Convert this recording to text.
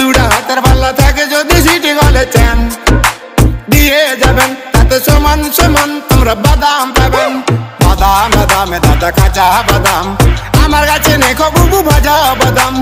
তুড়া হাতের পাল্লা থাকে যদি সিটি গলে চান দিয়ে যাবেন, তাতে সমান সমান তোমরা বাদাম পাবেন। বাদাম, বাদামে দাদা কাঁচা বাদাম। আমার কাছে নেই খবু ভাজা বাদাম।